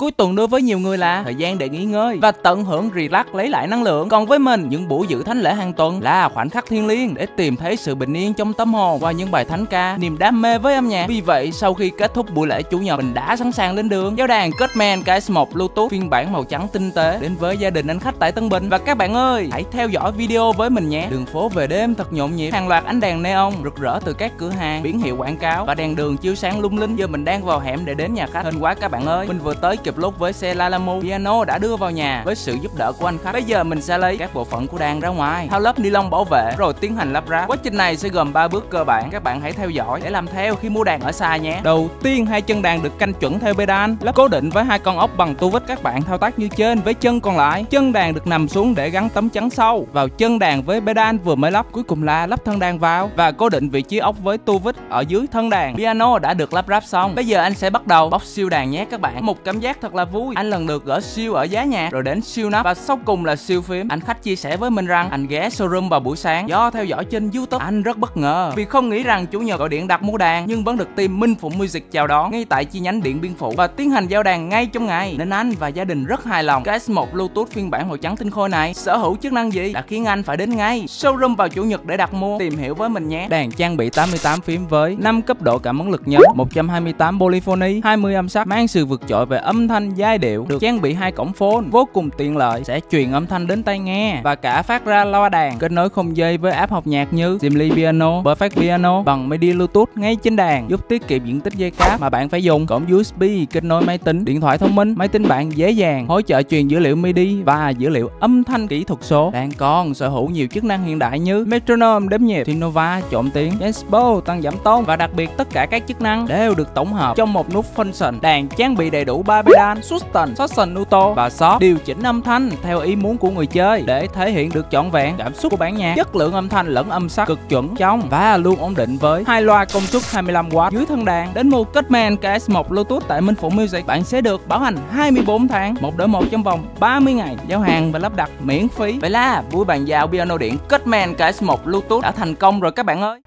Cuối tuần đối với nhiều người là thời gian để nghỉ ngơi và tận hưởng relax lấy lại năng lượng. Còn với mình, những buổi dự thánh lễ hàng tuần là khoảnh khắc thiêng liêng để tìm thấy sự bình yên trong tâm hồn qua những bài thánh ca, niềm đam mê với âm nhạc. Vì vậy, sau khi kết thúc buổi lễ chủ nhật, mình đã sẵn sàng lên đường. Giáo đàn Cutman KS1 Bluetooth phiên bản màu trắng tinh tế đến với gia đình anh khách tại Tân Bình. Và các bạn ơi, hãy theo dõi video với mình nhé. Đường phố về đêm thật nhộn nhịp, hàng loạt ánh đèn neon rực rỡ từ các cửa hàng, biển hiệu quảng cáo và đèn đường chiếu sáng lung linh. Giờ mình đang vào hẻm để đến nhà khách. Hên quá các bạn ơi, mình vừa tới chụp lúc với xe Lalamu Piano đã đưa vào nhà với sự giúp đỡ của anh khách. Bây giờ mình sẽ lấy các bộ phận của đàn ra ngoài, tháo lớp ni lông bảo vệ rồi tiến hành lắp ráp. Quá trình này sẽ gồm 3 bước cơ bản, các bạn hãy theo dõi để làm theo khi mua đàn ở xa nhé. Đầu tiên hai chân đàn được canh chuẩn theo pedal, lắp cố định với hai con ốc bằng tu vít. Các bạn thao tác như trên với chân còn lại. Chân đàn được nằm xuống để gắn tấm chắn sau vào chân đàn với pedal vừa mới lắp. Cuối cùng là lắp thân đàn vào và cố định vị trí ốc với tu vít ở dưới thân đàn. Piano đã được lắp ráp xong. Bây giờ anh sẽ bắt đầu bóc siêu đàn nhé các bạn. Một cảm giác thật là vui. Anh lần lượt gỡ siêu ở giá nhạc rồi đến siêu nắp. Và sau cùng là siêu phím anh khách chia sẻ với mình rằng, anh ghé showroom vào buổi sáng. Do theo dõi trên youtube, anh rất bất ngờ. Vì không nghĩ rằng chủ nhật gọi điện đặt mua đàn, nhưng vẫn được team minh phụng music chào đón ngay tại chi nhánh điện biên phủ. Và tiến hành giao đàn ngay trong ngày. Nên anh và gia đình rất hài lòng. Cái S1 Bluetooth phiên bản màu trắng tinh khôi này, sở hữu chức năng gì đã khiến anh phải đến ngay showroom vào chủ nhật để đặt mua? Tìm hiểu với mình nhé. Đàn trang bị 88 phím với 5 cấp độ cảm ứng lực nhấn 128 polyphony 20 âm sắc, mang sự vượt trội về âm thanh giai điệu. Được. Trang bị hai cổng phone vô cùng tiện lợi. Sẽ truyền âm thanh đến tai nghe và cả phát ra loa đàn. Kết nối không dây với app học nhạc như Simly Piano, Perfect Piano bằng MIDI Bluetooth ngay trên đàn giúp tiết kiệm diện tích dây cáp mà bạn phải dùng. Cổng USB kết nối máy tính, điện thoại thông minh, máy tính bạn dễ dàng hỗ trợ truyền dữ liệu MIDI và dữ liệu âm thanh kỹ thuật số. Đàn còn sở hữu nhiều chức năng hiện đại như metronome đếm nhịp, Tinova trộn tiếng, Expo tăng giảm tone và đặc biệt tất cả các chức năng đều được tổng hợp trong một nút function. Đàn trang bị đầy đủ ba pedal, sustain, Sustain Auto và Soft điều chỉnh âm thanh theo ý muốn của người chơi để thể hiện được trọn vẹn cảm xúc của bản nhạc. Chất lượng âm thanh lẫn âm sắc cực chuẩn trong và luôn ổn định với hai loa công suất 25W dưới thân đàn. Đến mua Cutman KS1 Bluetooth tại Minh Phụ Music, bạn sẽ được bảo hành 24 tháng, một đổi một trong vòng 30 ngày, giao hàng và lắp đặt miễn phí. Vậy là buổi bàn giao piano điện Cutman KS1 Bluetooth đã thành công rồi các bạn ơi.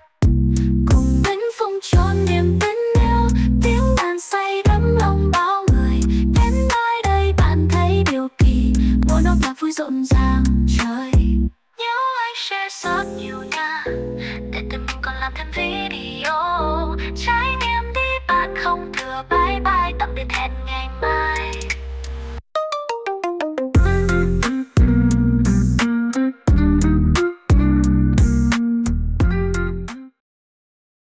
rộn ràng trời. Nhớ anh sẽ sót nhiều nha